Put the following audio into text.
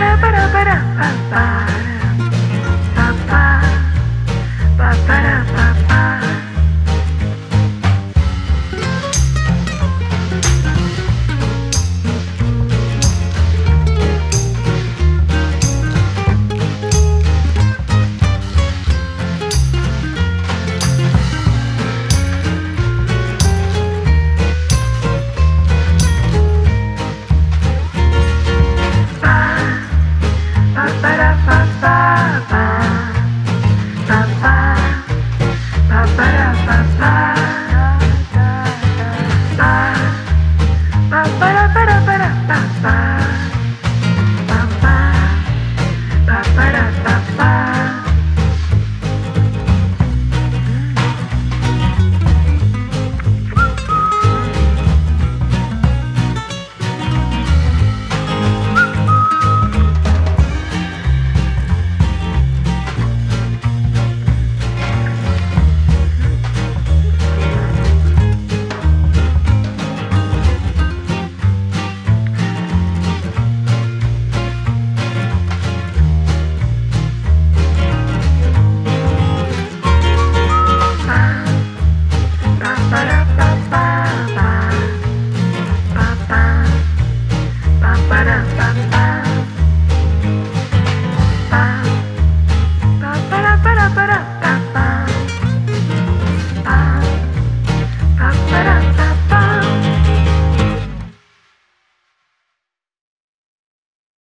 Ba ba ba ba ba ba. Bye. Ba-ba-da-ba-da-ba-da-ba